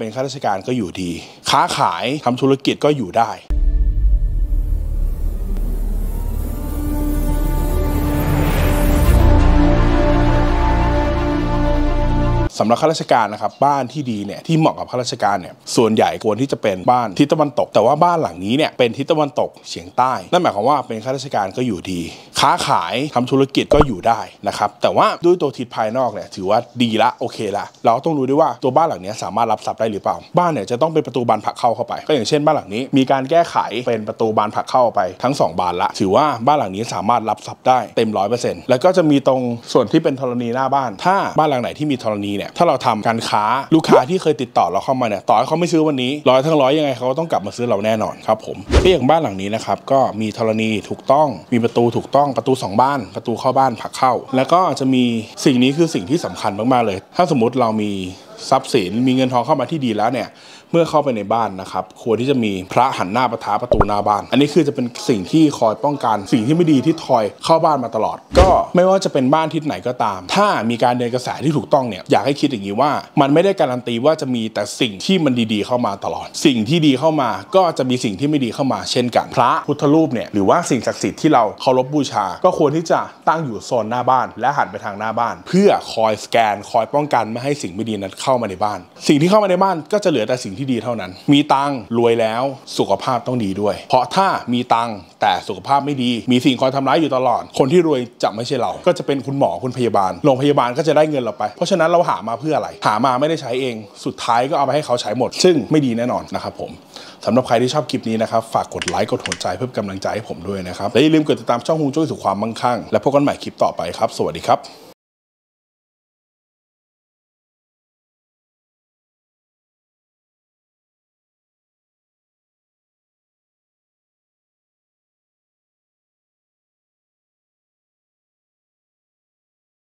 เป็นข้าราชการก็อยู่ดี ค้าขายทำธุรกิจก็อยู่ได้สำหรับข้าราชการนะครับบ้านที่ดีเนี่ยที่เหมาะกับข้าราชการเนี่ยส่วนใหญ่ควรที่จะเป็นบ้านทิศตะวันตก แต่ว่าบ้านหลังนี้เนี่ยเป็นทิศตะวันตกเฉียงใต้นั่นหมายความว่าเป็นข้าราชการก็อยู่ดี ค้าขายทำธุรกิจก็อยู่ได้นะครับแต่ว่าด้วยตัวทิศภายนอกเนี่ยถือว่าดีละโอเคละเราต้องรู้ด้วยว่าตัวบ้านหลังนี้สามารถรับทรัพย์ได้หรือเปล่า บ้านเนี่ยจะต้องเป็นประตูบานผักเข้าเข้าไป ก็อย่างเช่นบ้านหลังนี้ มีการแก้ไขเป็นประตูบานผักเข้าไปทั้งสองบานละ ถือว่าบ้านหลังนี้สามารถรับทรัพย์ได้เต็มร้อยเปอร์เซ็นต์แล้วก็จะมีตรงส่วนที่เป็นธรณีหน้าบ้าน ถ้าบ้านหลังไหนที่มีธรณีเนี่ยถ้าเราทำการค้าลูกค้าที่เคยติดต่อเราเข้ามาเนี่ยต่อให้เขาไม่ซื้อวันนี้ร้อยทั้งร้อยยังไงเขาก็ต้องกลับมาซื้อเราแน่นอนครับผมก็อย่างบ้านหลังนี้นะครับก็มีธรณีถูกต้องมีประตูถูกต้องประตูสองบ้าน ประตูเข้าบ้านผักเข้า แล้วก็จะมีสิ่งนี้คือสิ่งที่สำคัญมากๆเลย ถ้าสมมติเรามีทรัพย์สินมีเงินทองเข้ามาที่ดีแล้วเนี่ย เมื่อเข้าไปในบ้านนะครับควรที่จะมีพระหันหน้าประทาประตูหน้าบ้าน อันนี้คือจะเป็นสิ่งที่คอยป้องกัน สิ่งที่ไม่ดีที่ทอยเข้าบ้านมาตลอด ก็ไม่ว่าจะเป็นบ้านทิศไหนก็ตาม ถ้ามีการเดินกระแสที่ถูกต้องเนี่ยอยากให้คิดอย่างนี้ว่า มันไม่ได้การันตีว่าจะมีแต่สิ่งที่มันดีๆเข้ามาตลอด สิ่งที่ดีเข้ามาก็จะมีสิ่งที่ไม่ดีเข้ามาเช่นกัน พระพุทธรูปเนี่ยหรือว่าสิ่งศักดิ์สิทธิ์ที่เราเคารพบูชา ก็ควรที่จะตั้งอยู่โซนหน้าบ้าน และหันไปทางหน้าบ้าน เพื่อคอยสแกน คอยป้องกันไม่ให้สิ่งไม่ดีนั้นเข้ามาในบ้าน สิ่งที่เข้ามาในบ้านก็จะเหลือแต่สิ่งที่ดีเท่านั้น มีตังค์รวยแล้วสุขภาพต้องดีด้วย เพราะถ้ามีตังค์แต่สุขภาพไม่ดี มีสิ่งคอยทำร้ายอยู่ตลอด คนที่รวยจะไม่ใช่เรา ก็จะเป็นคุณหมอคุณพยาบาลโรงพยาบาลก็จะได้เงินเราไป เพราะฉะนั้นเราหามาเพื่ออะไร หามาไม่ได้ใช้เอง สุดท้ายก็เอาไปให้เขาใช้หมด ซึ่งไม่ดีแน่นอนนะครับผมสำหรับใครที่ชอบคลิปนี้นะครับฝากกดไลค์กดหัวใจเพื่อกำลังใจให้ผมด้วยนะครับและอย่าลืมกดติดตามช่องฮูจุ้ยสู่ความมั่งคั่งและพบกันใหม่คลิปต่อไปครับ สวัสดีครับ